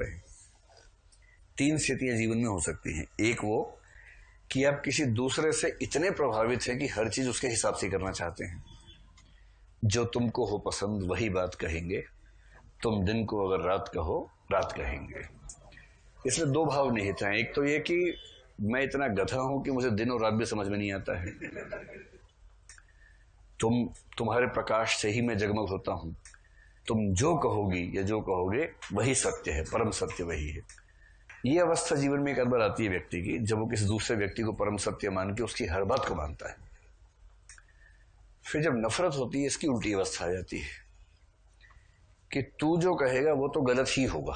रहे तीन स्थितियाँ जीवन में हो सकती हैं। एक वो कि आप किसी दूसरे से इतने प्रभावित हैं कि हर चीज़ उसके हिसाब से करना चाहते हैं। जो तुमको हो पसंद, वही बात कहेंगे। तुम दिन को अगर रात कहो, रात कहेंगे। इसमें दो भाव निहित हैं। एक तो ये कि मैं इतना गधा हूँ कि मुझे दिन और रात भी समझ में नहीं आता है। तुम, तुम्हारे प्रकाश से ही मैं जगमग होता हूँ। तुम जो कहोगी या जो कहोगे, वही सत्य है, परम सत्य वही है। ये अवस्था जीवन में एक बार आती है व्यक्ति की, जब वो किसी दूसरे व्यक्ति को परम सत्य मान के उसकी हर बात को मानता है। फिर जब नफरत होती है, इसकी उल्टी अवस्था आ जाती है कि तू जो कहेगा, वो तो गलत ही होगा।